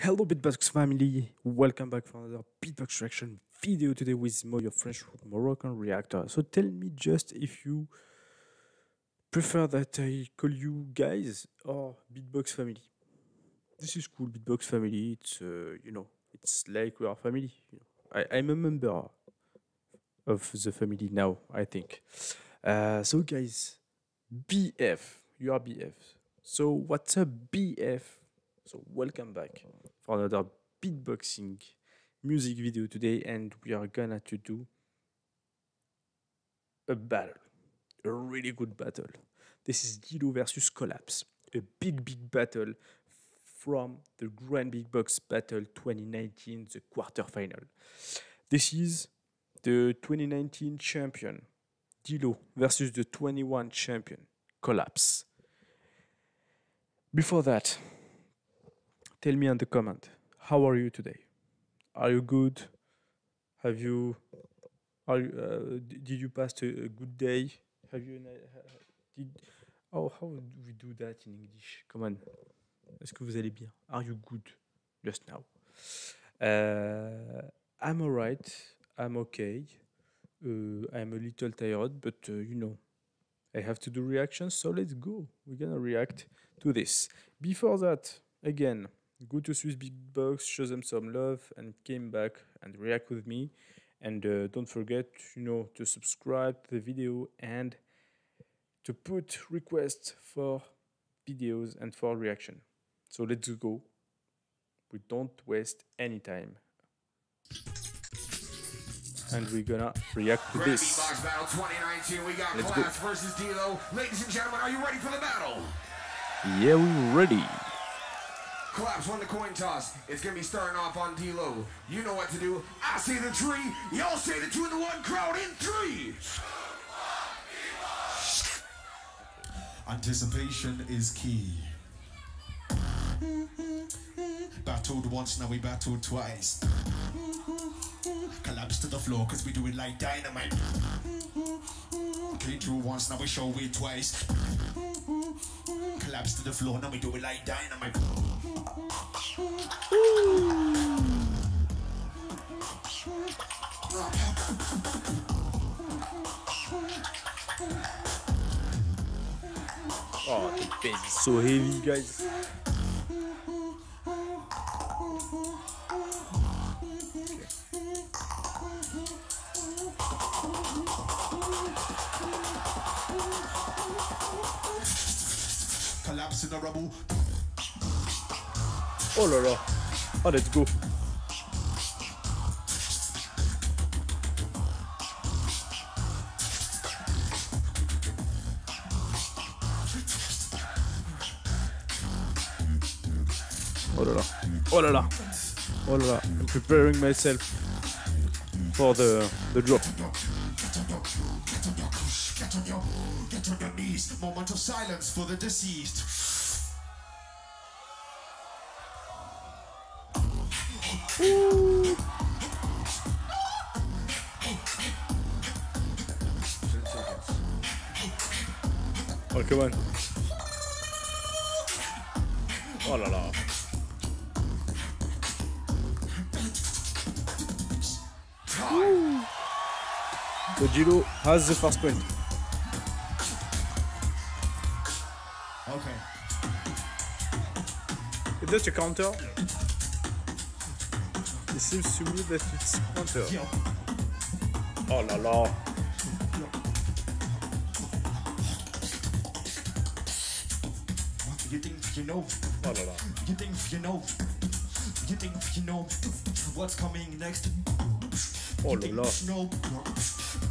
Hello Beatbox family, welcome back for another Beatbox reaction video today with Mo, your French Moroccan reactor. So tell me just if you prefer that I call you guys or Beatbox family. This is cool, Beatbox family. It's uh, you know, it's like we are family. I, I'm a member of the family now. I think. Uh, so guys, BF, you are BF. So what's a BF? So welcome back for another beatboxing music video today, and we are gonna to do a battle, a really good battle. This is D-Low versus Colaps, a big big battle from the Grand Beatbox Battle 2019, the quarterfinal. This is the 2019 champion D-Low versus the 21 champion Colaps. Before that, tell me in the comment. How are you today? Are you good? Have you are you, uh, did you pass a, good day? Have you uh, did oh how do we do that in english? Come on. Est-ce que vous allez bien? Are you good? Just now. Uh, i'm alright. I'm okay. Uh, i'm a little tired but uh, you know i have to do reactions so let's go. We're gonna react to this. Before that again go to Swiss Big Box, show them some love, and came back and react with me. And uh, don't forget, you know, to subscribe to the video and to put requests for videos and for reaction. So let's go. We don't waste any time. And we're gonna react to this. Beatbox Battle 2019. We got Let's go. Versus D-Low. Ladies and gentlemen, are you ready for the battle? Yeah, we're ready. Colaps won the coin toss. It's gonna be starting off on D-Low. You know what to do. I say the three. Y'all say the two and the one crowd in three. Anticipation is key. Battled once, now we battled twice. Collapse to the floor, cause we do it like dynamite. Came through once, now we show it twice. Collapse to the floor, now we do it like dynamite. Oh, oh, the bass is so heavy, guys. Collapse in the rubble. Oh là là. Oh, let's go. Oh là là. Oh là là. Oh là là. I'm preparing myself for the, the drop. Moment of silence for the deceased. Oh, come on. Oh là là. So D-Low has the first point. Okay. Is that a counter? It seems to me that it's counter. Yo. Oh là là. You think you know? Oh là là. You think you know? You think you know what's coming next? Oh You là think là. you know?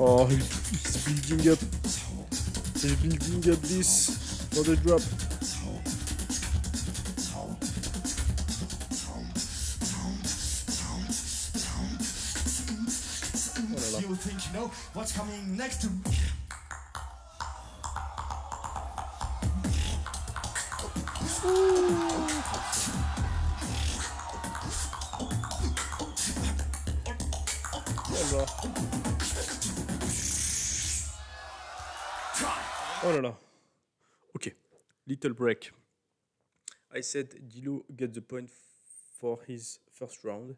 Oh, he's building up. He's building up this for the drop. You think you know what's coming next Oh là. Là. Okay, little break. I said D-Low get the point for his first round.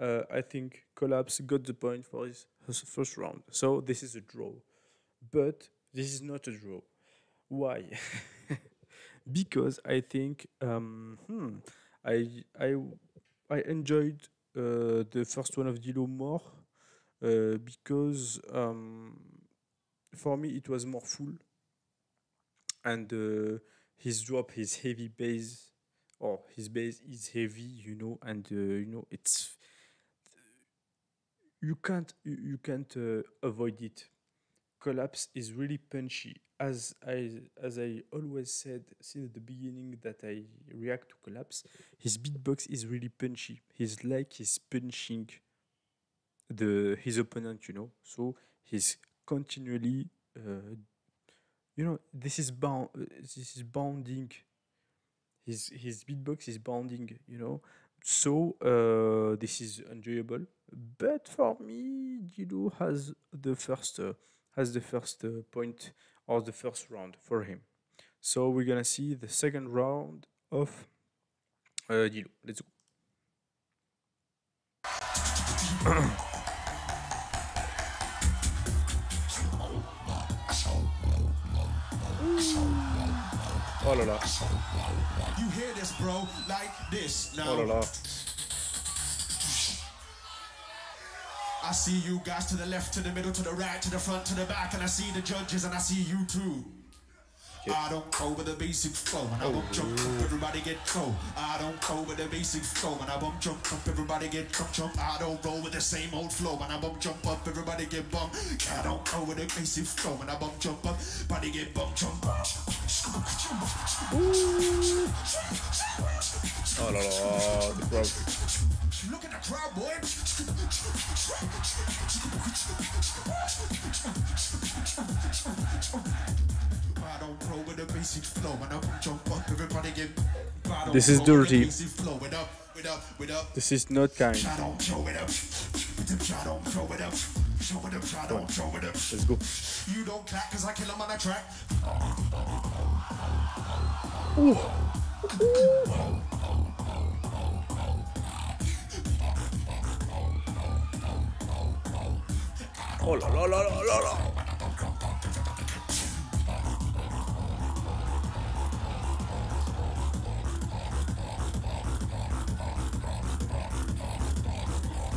Uh, I think Colaps got the point for his his first round. So this is a draw. But this is not a draw. Why? because I think um, hmm, I I I enjoyed uh, the first one of D-Low more uh, because um, for me it was more full. And uh, his drop his heavy bass or his bass is heavy you know and uh, you know it's you can't you, you can't uh, avoid it. Colaps is really punchy as i as i always said since the beginning that i react to Colaps his beatbox is really punchy. He's like he's punching the his opponent you know? So he's continually uh, you know this is bound this is bounding. His his beatbox is bounding you know? So uh, this is enjoyable. But for me D-Low has the first uh, has the first uh, point or the first round for him. So we're gonna see the second round of uh, D-Low let's go. Oh là là You hear this, bro? Like this. Now, oh là là I see you guys to the left, to the middle, to the right, to the front, to the back, and I see the judges, and I see you too. I don't go with the basic flow, and I bump jump up, everybody get go. I don't go with the basic flow, and I bump jump up, everybody get jump jump. I don't roll with the same old flow, and I bump jump up, everybody get bump. I don't go with the basic flow, and I bump jump up, body get bump jump. oh là là the crowd Look at the crowd, boy. I don't roll with the basic flow, and I bump jump up, everybody get. I don't This is roll with the dirty. this is not kind I don't throw it up. I don't throw it up. Throw it up, I don't throw it up. let's go You don't clap cause I kill him on the track. Oh là là là là là là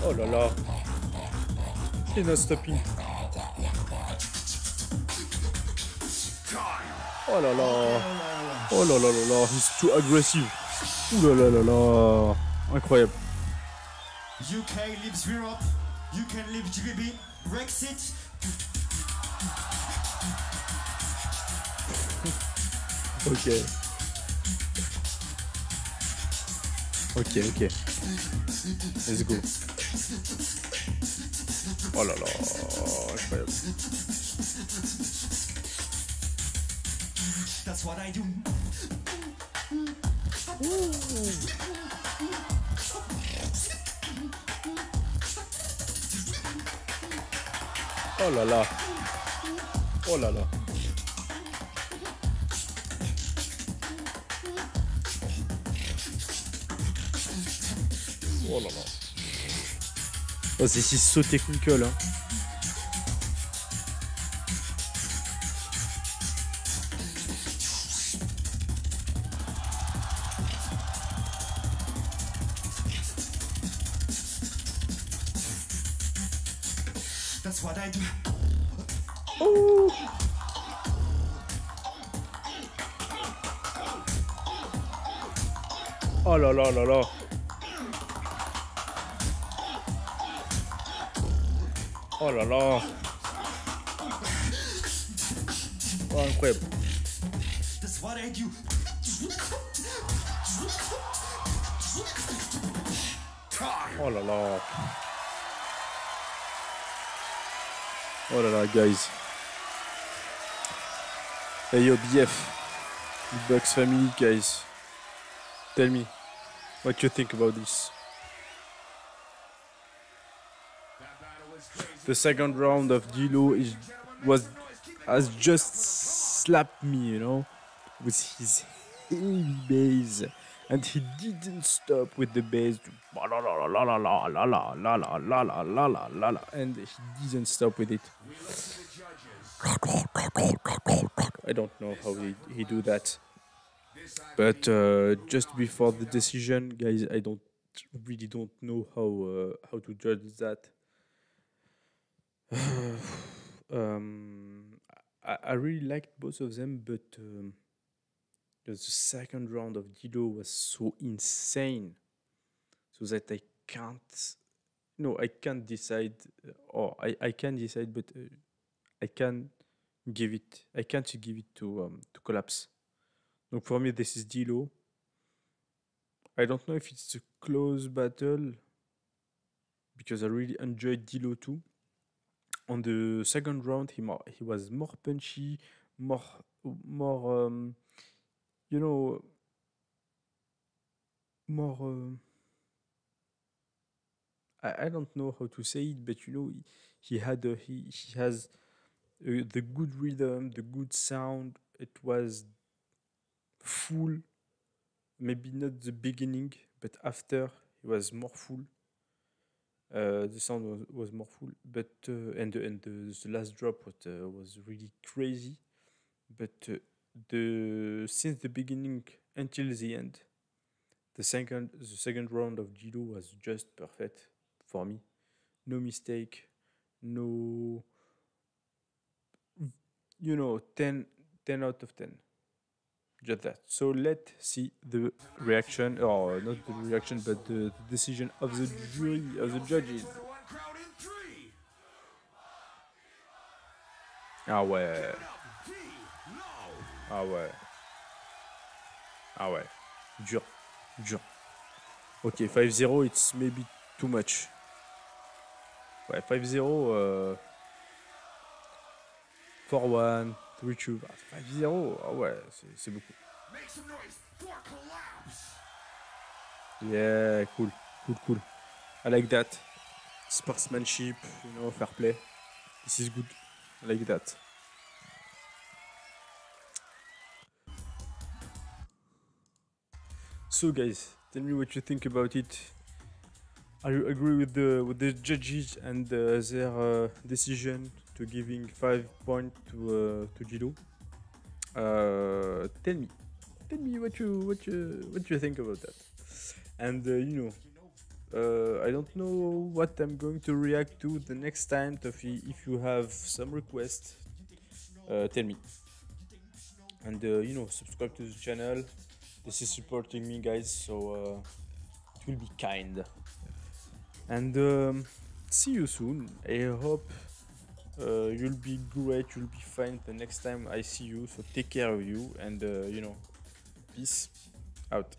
Oh là là. C'est no stopping. Oh là là. Oh là là là là. He's too aggressive. Ouh là là là là. Incroyable. UK lives Europe. You can live GBB. Brexit. Ok. Ok, ok. Let's go. Oh là là, incroyable. That's what I do. Oh là là. Oh là là. Oh là là. Oh, c'est si so technical. Hein. That's what I do. Oh là là là là. Oh là là. Oh, incroyable. That's what I do. Oh là là. Oh là là, guys. Hey yo, BF. Bucks family, guys. Tell me what you think about this. The second round of D-Low is was has just slapped me, you know, with his heavy bass, and he didn't stop with the bass. La la la la la la la la la la la la la la la. and he didn't stop with it. I don't know how he, he do that. But uh, just before the decision guys i don't really don't know how uh, how to judge that. Um, I, I really liked both of them but um, the second round of D-Low was so insane, so that I can't. No, I can't decide, uh, or I, I can decide, but uh, I can give it. I can't give it to um, to Colaps. Donc for me, this is D-Low. I don't know if it's a close battle because I really enjoyed D-Low too. On the second round, he more, he was more punchy, more more um, you know more. um I, I don't know how to say it, but you know he, he had a, he he has uh, the good rhythm, the good sound. It was full maybe not the beginning but after it was more full uh, the sound was, was more full but uh, and and the, the last drop was, uh, was really crazy but uh, the since the beginning until the end the second the second round of D-Low was just perfect for me no mistake no you know 10 10 out of 10 just that. So let's see the reaction, or not the reaction, but the, the decision of the jury, of the judges. Ah ouais. Ah ouais, ah ouais, dur, dur. Ok, 5-0, it's maybe too much. Ouais, 5-0, euh, 4-1, 3-2, bah, 5-0, ah ouais, c'est beaucoup. Yeah, cool, cool, cool. I like that. Sportsmanship, you know, fair play. This is good. I like that. So, guys, tell me what you think about it. Are you agree with the with the judges and uh, their uh, decision to giving five point to uh, to D-Low? Uh, tell me, tell me what you what you what you think about that. And uh, you know, uh, I don't know what I'm going to react to the next time. Toffee, if you have some requests, uh, tell me. And you know, subscribe to the channel. This is supporting me, guys. So uh, it will be kind. And um, see you soon. I hope uh, you'll be great. You'll be fine the next time I see you. So take care of you, and uh, you know, peace out.